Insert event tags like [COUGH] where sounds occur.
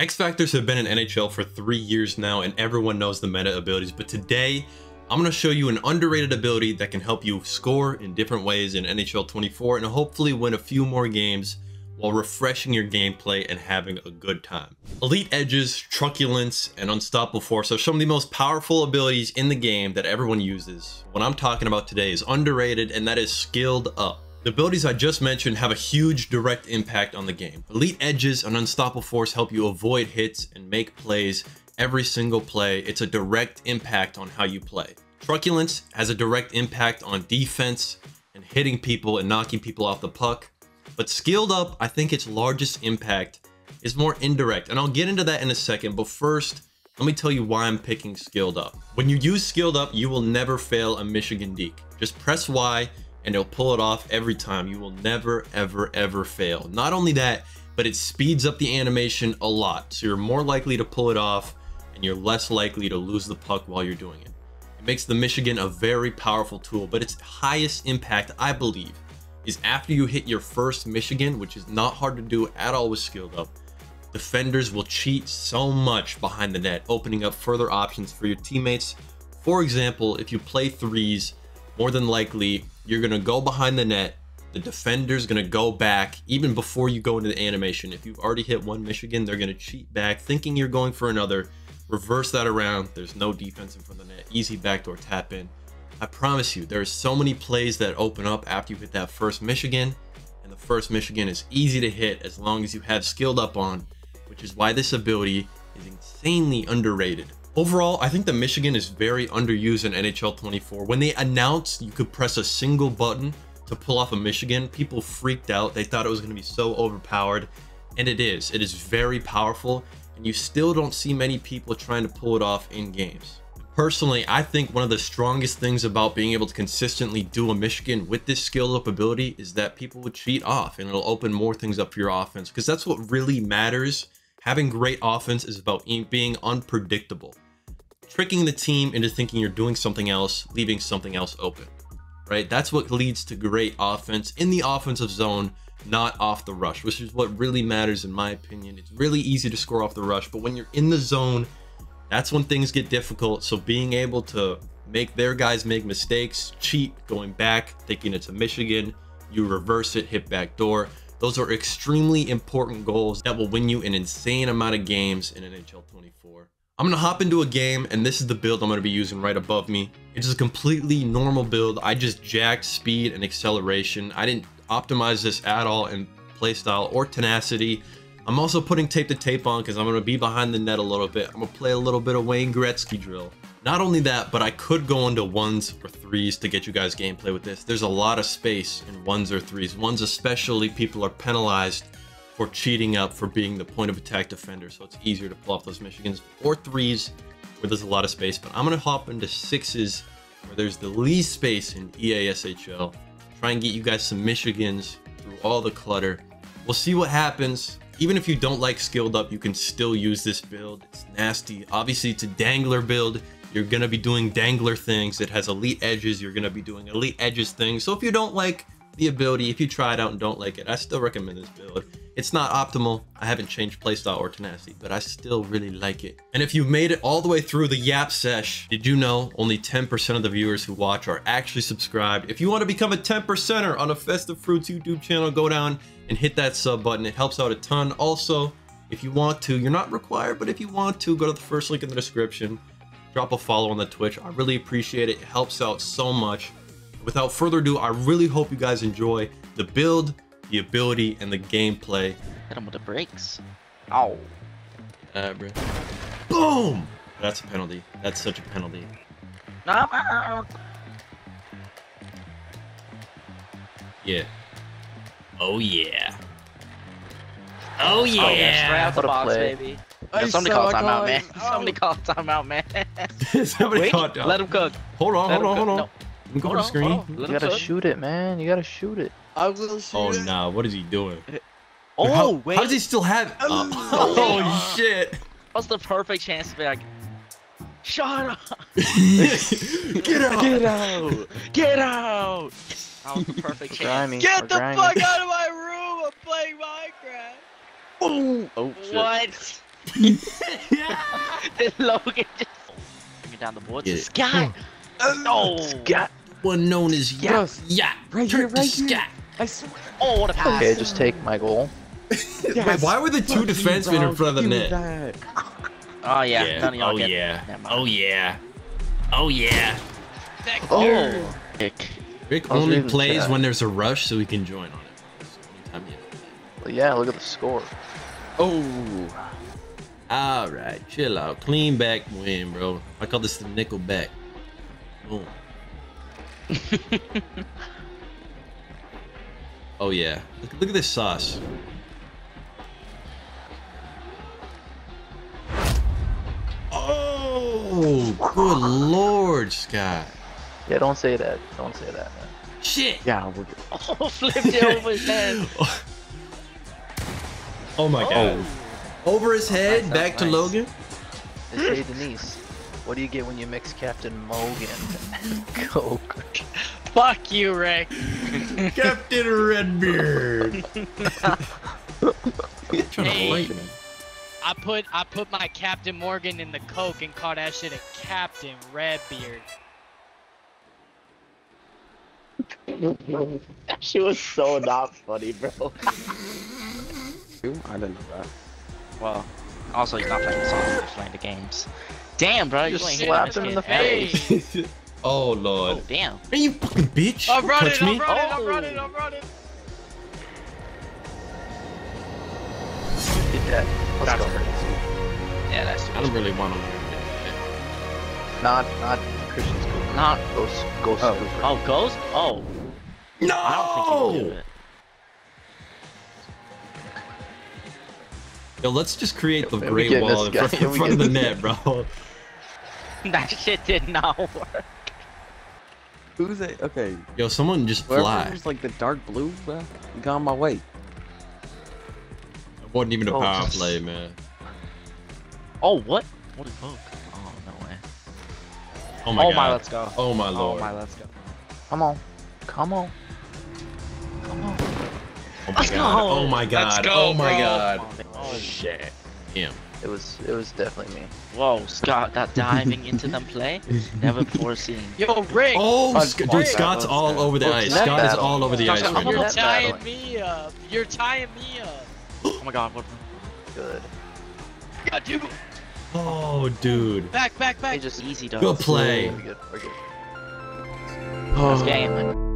X Factors have been in NHL for three years now and everyone knows the meta abilities, but today I'm going to show you an underrated ability that can help you score in different ways in NHL 24 and hopefully win a few more games while refreshing your gameplay and having a good time. Elite Edges, Truculence, and Unstoppable Force are some of the most powerful abilities in the game that everyone uses. What I'm talking about today is underrated and that is Skilled Up. The abilities I just mentioned have a huge direct impact on the game. Elite Edges and Unstoppable Force help you avoid hits and make plays every single play. It's a direct impact on how you play. Truculence has a direct impact on defense and hitting people and knocking people off the puck. But Skilled Up, I think its largest impact is more indirect. And I'll get into that in a second. But first, let me tell you why I'm picking Skilled Up. When you use Skilled Up, you will never fail a Michigan Deke. Just press Y and it'll pull it off every time. You will never, ever, ever fail. Not only that, but it speeds up the animation a lot. So you're more likely to pull it off and you're less likely to lose the puck while you're doing it. It makes the Michigan a very powerful tool, but its highest impact, I believe, is after you hit your first Michigan, which is not hard to do at all with Skilled Up. Defenders will cheat so much behind the net, opening up further options for your teammates. For example, if you play threes, more than likely you're going to go behind the net. The defender's going to go back even before you go into the animation. If you've already hit one Michigan, they're going to cheat back thinking you're going for another. Reverse that around. There's no defense in front of the net. Easy backdoor tap in. I promise you, there's so many plays that open up after you hit that first Michigan. And the first Michigan is easy to hit as long as you have skilled up on, which is why this ability is insanely underrated. Overall, I think the Michigan is very underused in NHL 24. When they announced you could press a single button to pull off a Michigan, people freaked out. They thought it was going to be so overpowered, and it is. It is very powerful, and you still don't see many people trying to pull it off in games. Personally, I think one of the strongest things about being able to consistently do a Michigan with this skill up ability is that people would cheat off and it'll open more things up for your offense because that's what really matters. Having great offense is about being unpredictable tricking the team into thinking you're doing something else, leaving something else open, right? That's what leads to great offense in the offensive zone, not off the rush, which is what really matters in my opinion. It's really easy to score off the rush, but when you're in the zone, that's when things get difficult. So being able to make their guys make mistakes, cheat, going back, thinking it's a Michigan, you reverse it, hit back door. Those are extremely important goals that will win you an insane amount of games in NHL 24. I'm gonna hop into a game and this is the build I'm gonna be using right above me. It's a completely normal build. I just jacked speed and acceleration. I didn't optimize this at all in playstyle or tenacity. I'm also putting tape to tape on because I'm gonna be behind the net a little bit. I'm gonna play a little bit of Wayne Gretzky drill. Not only that, but I could go into ones or threes to get you guys gameplay with this. There's a lot of space in ones or threes. Ones especially, people are penalized for cheating up for being the point of attack defender. So it's easier to pull off those Michigans or threes where there's a lot of space. But I'm going to hop into sixes where there's the least space in EASHL. Try and get you guys some Michigans through all the clutter. We'll see what happens. Even if you don't like skilled up, you can still use this build. It's nasty. Obviously, it's a dangler build. You're going to be doing dangler things. It has elite edges. You're going to be doing elite edges things. So if you don't like the ability, if you try it out and don't like it, I still recommend this build. It's not optimal. I haven't changed playstyle or tenacity, but I still really like it. And if you've made it all the way through the Yap Sesh, did you know only 10% of the viewers who watch are actually subscribed? If you want to become a 10%er on a Festive Fruits YouTube channel, go down and hit that sub button. It helps out a ton. Also, if you want to, you're not required, but if you want to, go to the first link in the description. Drop a follow on the Twitch. I really appreciate it. It helps out so much. Without further ado, I really hope you guys enjoy the build, the ability, and the gameplay. Hit him with the brakes. Ow. Uh, bro. Boom! That's a penalty. That's such a penalty. Yeah. Oh yeah. Oh yeah. Oh, yeah. Straight out the box, play. baby. Yo, somebody call son, timeout, I'm man. going- [LAUGHS] Somebody call timeout, man. [LAUGHS] Somebody Wait, caught down. let him cook. Hold on, Let hold on, hold cook. on. Let me go Hold to the on, screen. on. You gotta cook. shoot it, man. You gotta shoot it. I will shoot Oh no! nah, what is he doing? Eh, oh, how, wait. How does he still have it? Oh. [LAUGHS] oh shit! What's the perfect chance to be like, shut up, [LAUGHS] Get out! get out, get out. That was the perfect chance. Grimy. Get We're the grimy. fuck out of my room! I'm playing Minecraft. Boom. Oh shit. What? [LAUGHS] Logan just bring me down the board. Yeah. Sky. Oh. no! Scott. One known as Yacht. Yes. Yacht. Right Turn here, to right here. Scott. I swear. Oh, what a pass. Okay, just take my goal. [LAUGHS] Wait, why were the two defensemen in front of the net? Oh yeah. None of y'all Oh get yeah. Never. Oh yeah. Oh yeah. Oh. Pick. Rick I only plays chat. when there's a rush so he can join on it. That's the only time he- Well, yeah, look at the score. Oh. All right, chill out. Clean back win, bro. I call this the nickel back. Boom. [LAUGHS] oh yeah. Look, look at this sauce. Oh, good lord, Scott. Yeah, don't say that. Don't say that, man. Shit. Yeah, we're good. [LAUGHS] Oh, flipped it over his head. [LAUGHS] Oh my oh. god. Over his oh, head, Nice, back to nice. Logan. Hey, Denise, what do you get when you mix Captain Morgan and Coke? Fuck you, Rick. [LAUGHS] Captain Redbeard. Hey. to fight me. I put I put my Captain Morgan in the Coke and called that shit a Captain Redbeard. she was so not funny, bro. I didn't know that. Well, also he's not playing the song, he's playing the games. Damn, bro, you Just ain't slapped him in the kid. face. [LAUGHS] oh lord. Oh, damn. Hey, you fucking bitch. I'm running, touch I'm me. running, I'm Oh. running, I'm running. Did that. Let's That's go. crazy. Yeah, that's I don't really want to win. Not, not Christian Cooper. Not. Ghost, Ghost Oh. Cooper. Oh, Ghost? Oh, No! I don't think he can do it. Yo, let's just create the Yo, great wall in front, [LAUGHS] in front of the getting- net, bro. [LAUGHS] That shit did not work. Who's it? Okay. Yo, someone just Whoever fly. was like the dark blue, bro, got on my way. It wasn't even a Oh, power just- play, man. Oh, what? What is Poke? Oh, no way. Oh my oh god. my, let's go. Oh my oh, Lord. Oh my, let's go. Come on. Come on. Come on. Oh my Let's god. go. [LAUGHS] Oh my Let's god. go, oh my bro. god. Oh shit. Damn. It was, it was definitely me. Whoa, Scott, that diving into them play? Never before seen. Yo, Rick! Oh, Oh, Sc- oh, dude, that Scott's was all good. over the Oh, ice. net Scott is all over the ice Scott, right you're You're now. net tying battling. me up. You're tying me up. [GASPS] Oh my god, what? Good. Got you. Oh, dude. Back, back, back. Hey, just- easy, dog. Good play. We're good. We're good. This game.